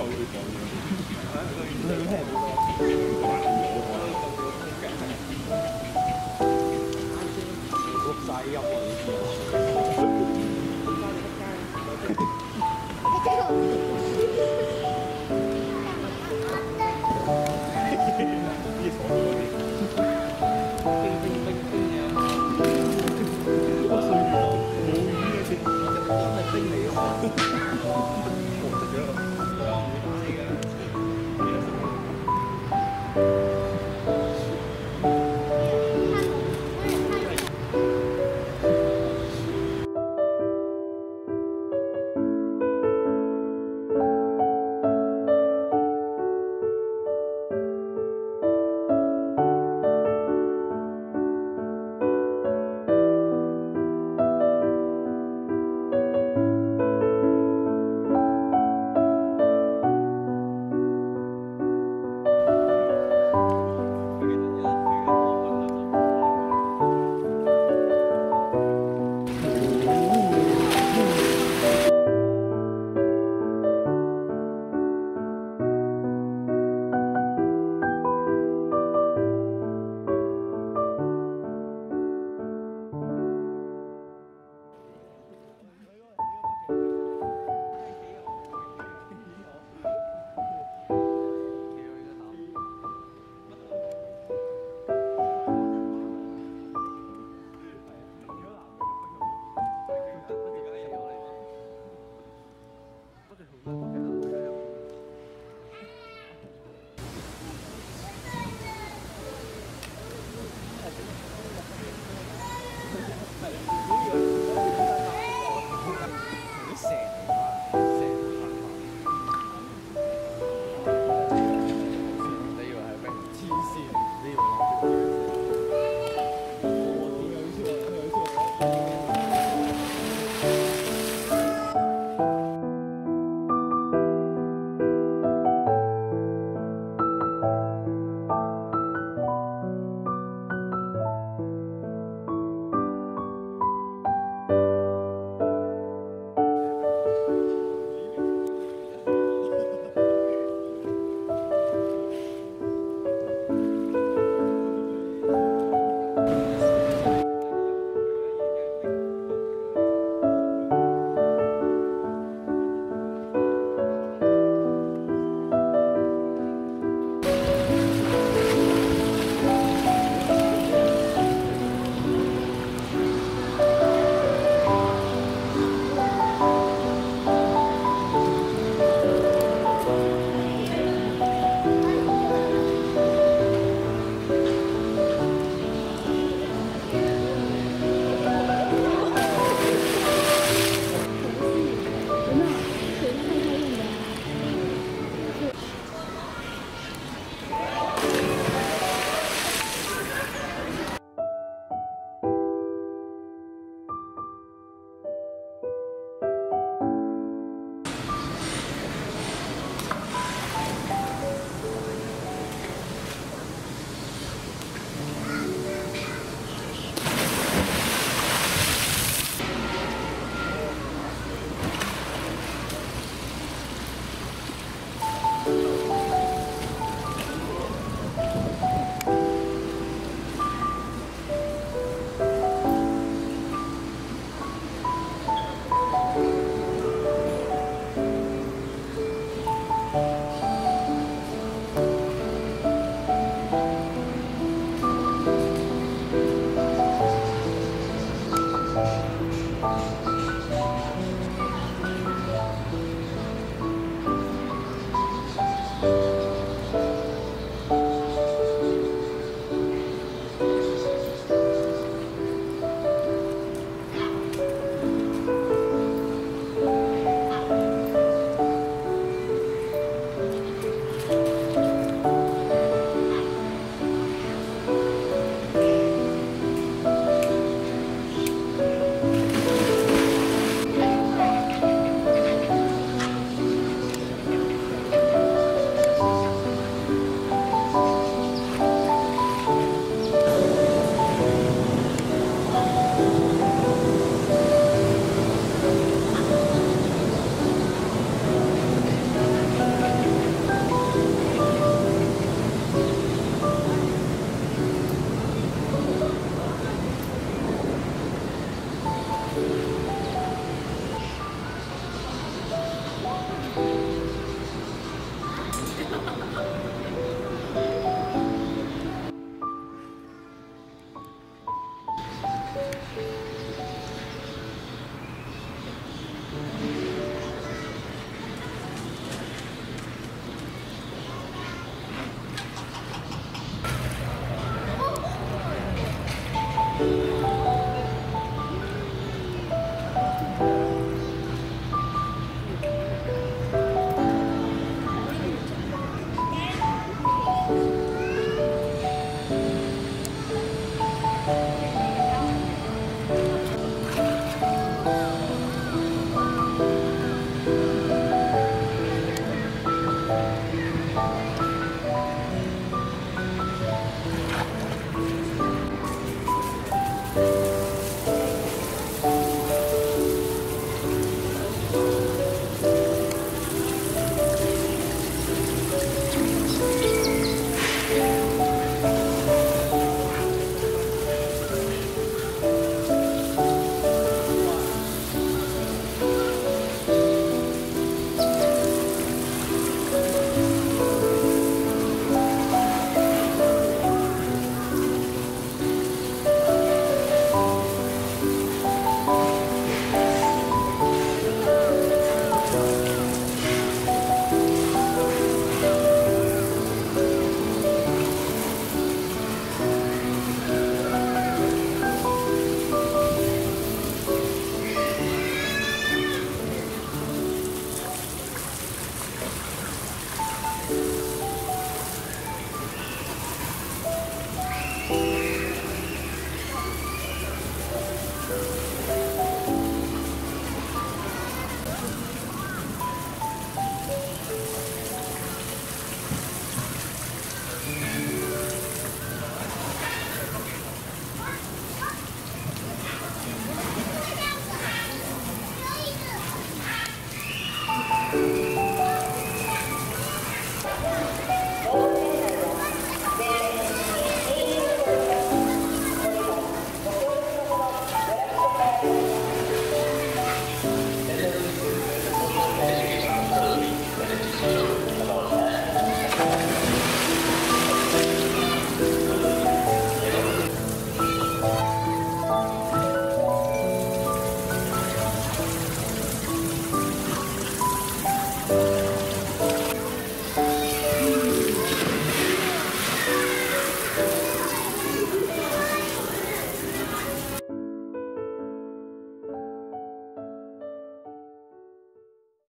國際音樂。